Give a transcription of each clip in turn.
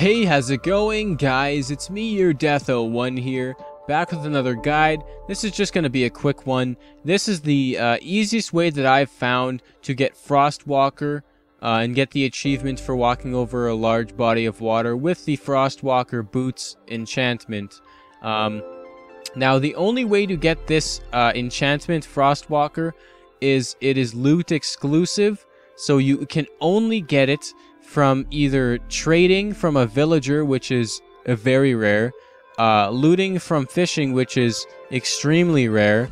Hey, how's it going, guys? It's me, urdeath01 here, back with another guide. This is just going to be a quick one. This is the uh, easiest way that I've found to get Frostwalker uh, and get the achievement for walking over a large body of water with the Frostwalker Boots enchantment. Um, now, the only way to get this uh, enchantment, Frostwalker, is it is loot exclusive, so you can only get it from either trading from a villager, which is a very rare, uh, looting from fishing, which is extremely rare,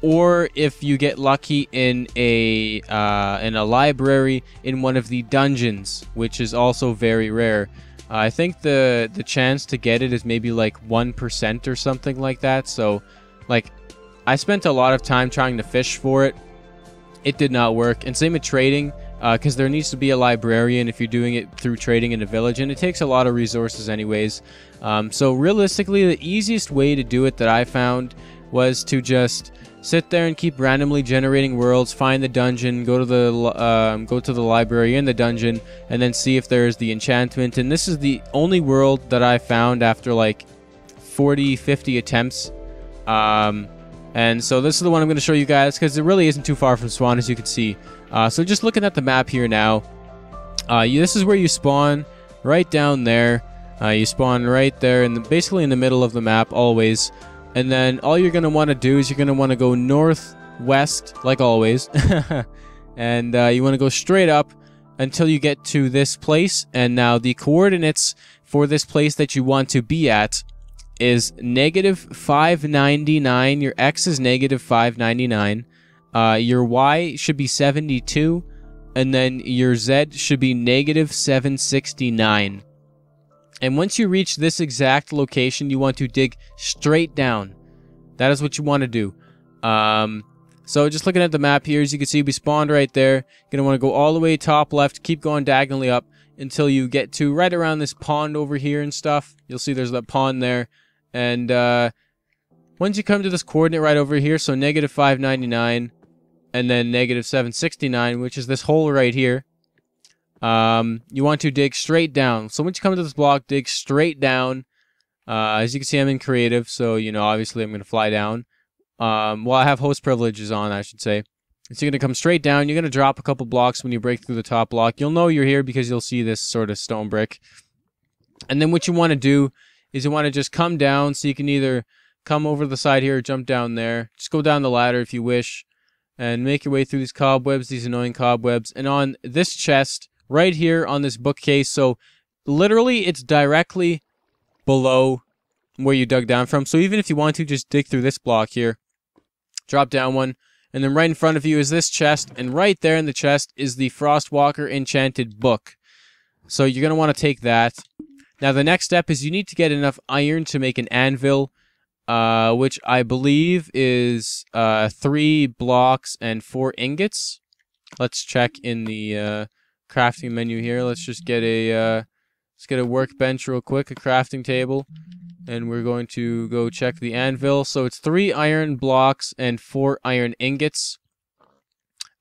or if you get lucky in a uh, in a library in one of the dungeons, which is also very rare. Uh, I think the the chance to get it is maybe like one percent or something like that. So, like, I spent a lot of time trying to fish for it. It did not work, and same with trading because uh, there needs to be a librarian if you're doing it through trading in a village, and it takes a lot of resources anyways. Um, so realistically, the easiest way to do it that I found was to just sit there and keep randomly generating worlds, find the dungeon, go to the um, go to the library in the dungeon, and then see if there's the enchantment. And this is the only world that I found after like 40, 50 attempts. Um, and so this is the one I'm going to show you guys because it really isn't too far from spawn as you can see. Uh, so just looking at the map here now, uh, you, this is where you spawn, right down there. Uh, you spawn right there, and basically in the middle of the map always. And then all you're going to want to do is you're going to want to go northwest, like always. and uh, you want to go straight up until you get to this place. And now the coordinates for this place that you want to be at is negative 599. Your x is negative 599. Uh, your y should be 72. And then your z should be negative 769. And once you reach this exact location, you want to dig straight down. That is what you want to do. Um, so just looking at the map here, as you can see, we spawned right there. You're going to want to go all the way top left, keep going diagonally up until you get to right around this pond over here and stuff. You'll see there's that pond there. And uh, once you come to this coordinate right over here, so negative 599 and then negative 769, which is this hole right here, um, you want to dig straight down. So once you come to this block, dig straight down. Uh, as you can see, I'm in creative, so, you know, obviously I'm going to fly down. Um, well, I have host privileges on, I should say. So you're going to come straight down. You're going to drop a couple blocks when you break through the top block. You'll know you're here because you'll see this sort of stone brick. And then what you want to do is you want to just come down so you can either come over the side here or jump down there. Just go down the ladder if you wish and make your way through these cobwebs, these annoying cobwebs. And on this chest right here on this bookcase, so literally it's directly below where you dug down from. So even if you want to just dig through this block here, drop down one, and then right in front of you is this chest, and right there in the chest is the Frostwalker Enchanted Book. So you're going to want to take that. Now, the next step is you need to get enough iron to make an anvil, uh, which I believe is uh, three blocks and four ingots. Let's check in the uh, crafting menu here. Let's just get a uh, let's get a workbench real quick, a crafting table, and we're going to go check the anvil. So it's three iron blocks and four iron ingots.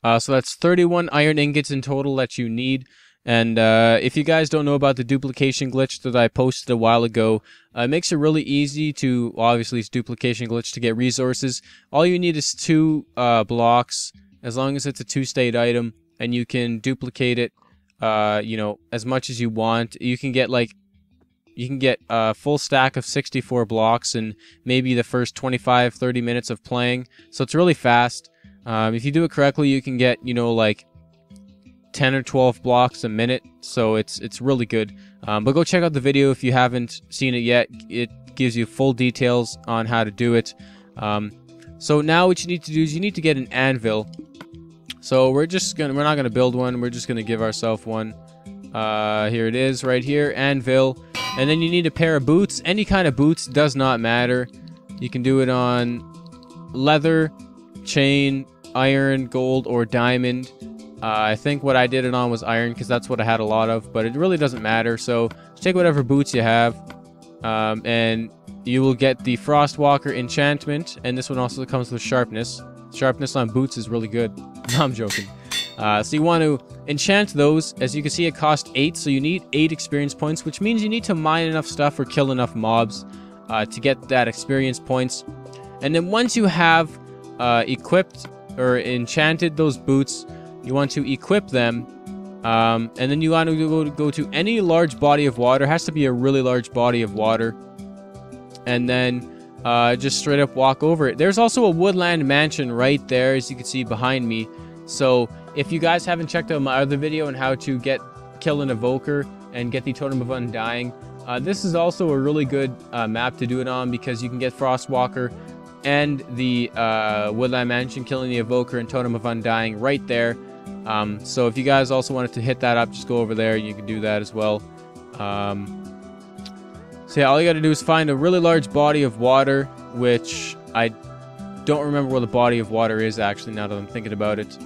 Uh, so that's 31 iron ingots in total that you need. And uh, if you guys don't know about the duplication glitch that I posted a while ago, uh, it makes it really easy to, obviously it's duplication glitch to get resources. All you need is two uh, blocks, as long as it's a two-state item, and you can duplicate it, uh, you know, as much as you want. You can get like, you can get a full stack of 64 blocks in maybe the first 25, 30 minutes of playing. So it's really fast. Um, if you do it correctly, you can get, you know, like 10 or 12 blocks a minute, so it's it's really good. Um, but go check out the video if you haven't seen it yet. It gives you full details on how to do it. Um, so now what you need to do is you need to get an anvil. So we're just gonna we're not gonna build one. We're just gonna give ourselves one. Uh, here it is, right here, anvil. And then you need a pair of boots. Any kind of boots does not matter. You can do it on leather, chain, iron, gold, or diamond. Uh, I think what I did it on was iron because that's what I had a lot of, but it really doesn't matter. So take whatever boots you have, um, and you will get the Frostwalker enchantment. And this one also comes with sharpness. Sharpness on boots is really good. I'm joking. Uh, so you want to enchant those. As you can see, it costs 8, so you need 8 experience points, which means you need to mine enough stuff or kill enough mobs uh, to get that experience points. And then once you have uh, equipped or enchanted those boots, you want to equip them. Um, and then you want to go, go to any large body of water. It has to be a really large body of water. And then uh, just straight up walk over it. There's also a woodland mansion right there, as you can see behind me. So if you guys haven't checked out my other video on how to get kill an evoker and get the totem of undying, uh, this is also a really good uh, map to do it on because you can get Frostwalker and the uh, Woodland Mansion killing the evoker and totem of undying right there. Um, so if you guys also wanted to hit that up, just go over there. You can do that as well. Um, so yeah, all you got to do is find a really large body of water, which I don't remember where the body of water is actually now that I'm thinking about it.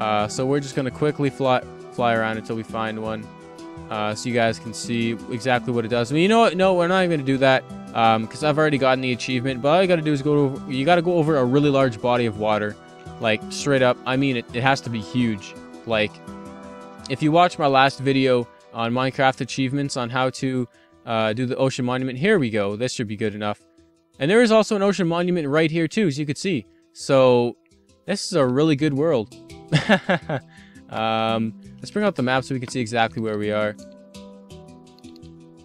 Uh, so we're just going to quickly fly, fly around until we find one. Uh, so you guys can see exactly what it does. I mean, you know what? No, we're not even going to do that because um, I've already gotten the achievement. But all you got to do is go to, you got to go over a really large body of water. Like, straight up. I mean, it, it has to be huge. Like, if you watch my last video on Minecraft achievements on how to uh, do the ocean monument. Here we go. This should be good enough. And there is also an ocean monument right here too, as you can see. So this is a really good world. um, let's bring out the map so we can see exactly where we are.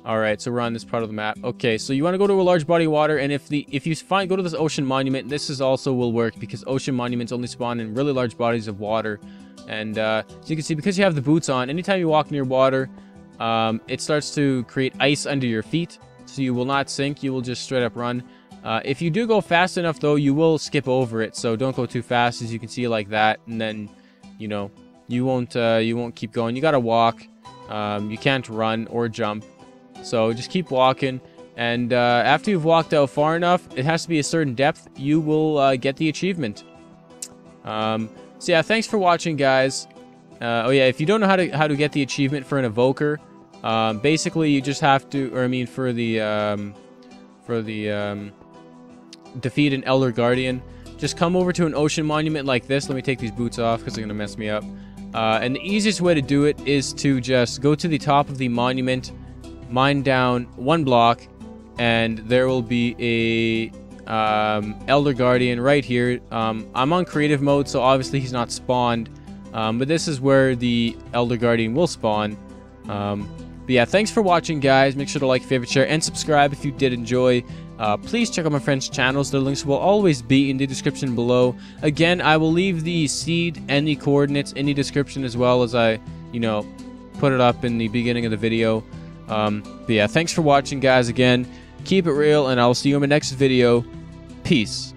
All right, so we're on this part of the map. Okay, so you want to go to a large body of water, and if the if you find go to this ocean monument, this is also will work because ocean monuments only spawn in really large bodies of water. And uh, as you can see, because you have the boots on, anytime you walk near water, um, it starts to create ice under your feet, so you will not sink. You will just straight up run. Uh, if you do go fast enough, though, you will skip over it. So don't go too fast, as you can see like that, and then, you know, you won't uh, you won't keep going. You gotta walk. Um, you can't run or jump. So just keep walking. And uh, after you've walked out far enough, it has to be a certain depth, you will uh, get the achievement. Um, so yeah, thanks for watching, guys. Uh, oh yeah, if you don't know how to how to get the achievement for an evoker, um, basically you just have to, or I mean for the um, for the um, defeat an elder guardian, just come over to an ocean monument like this. Let me take these boots off because they're gonna mess me up. Uh, and the easiest way to do it is to just go to the top of the monument, mine down one block, and there will be a um, Elder Guardian right here. Um, I'm on creative mode, so obviously he's not spawned. Um, but this is where the Elder Guardian will spawn. Um, but yeah, thanks for watching, guys. Make sure to like, favorite, share, and subscribe if you did enjoy. Uh, please check out my friends' channels. Their links will always be in the description below. Again, I will leave the seed and the coordinates in the description as well as I, you know, put it up in the beginning of the video. Um, but yeah, thanks for watching, guys. Again, keep it real, and I'll see you in my next video. Peace.